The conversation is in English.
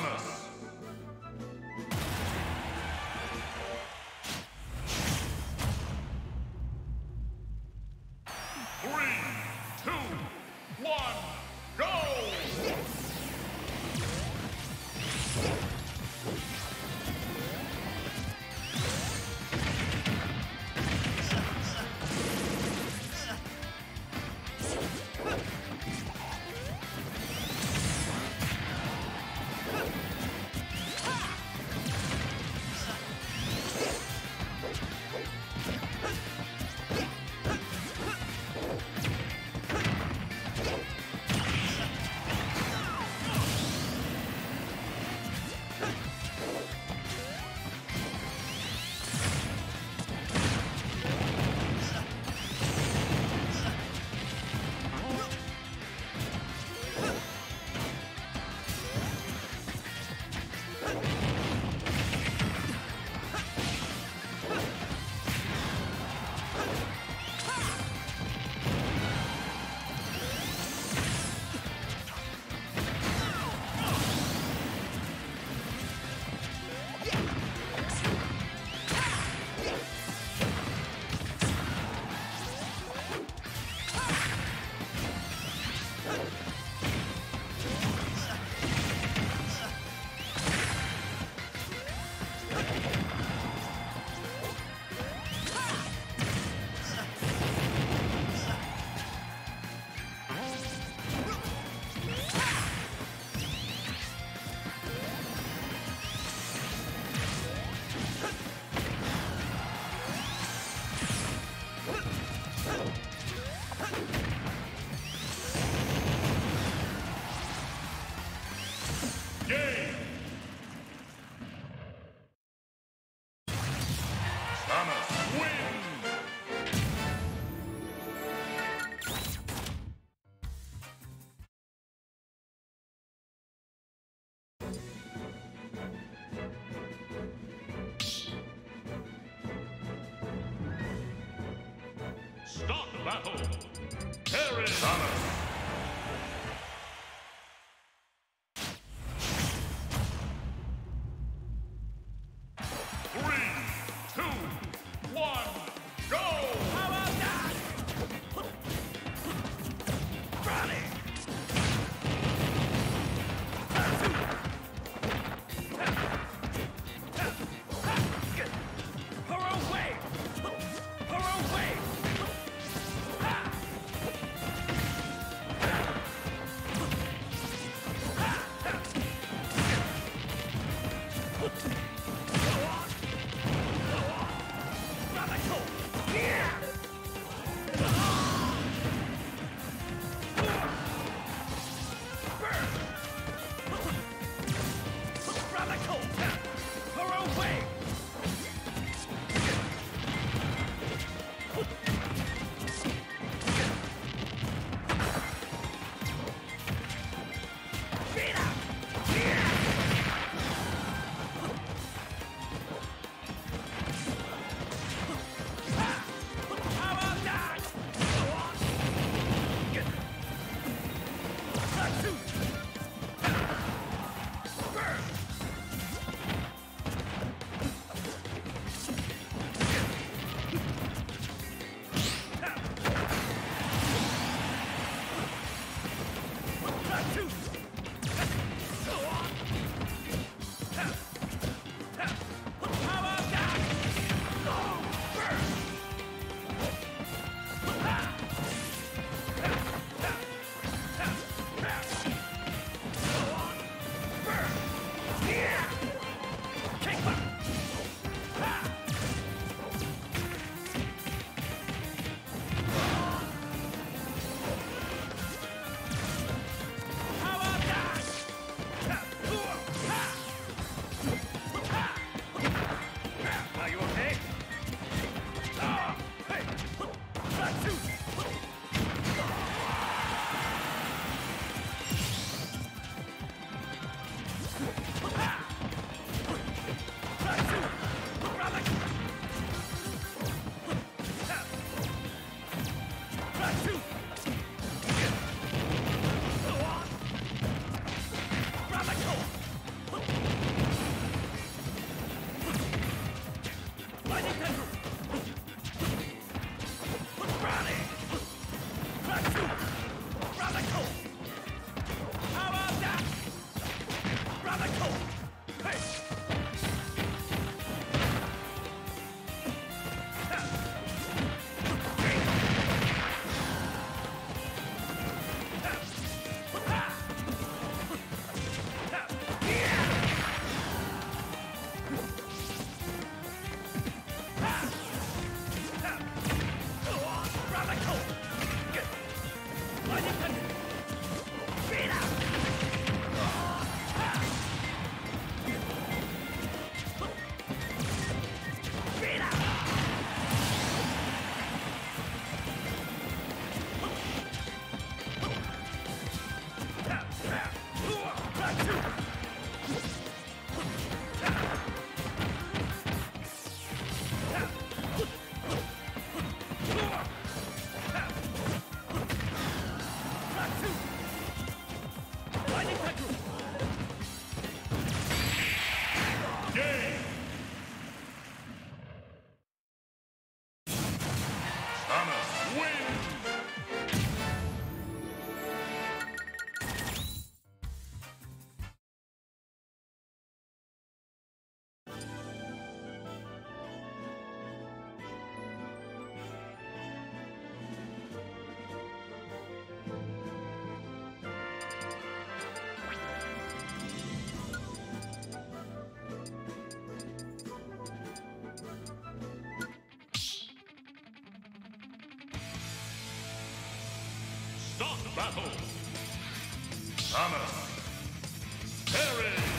Samus. Three, two, one, go! Samus wins! Start battle! Terry Samus! Three, Start battle. Thomas. Perry.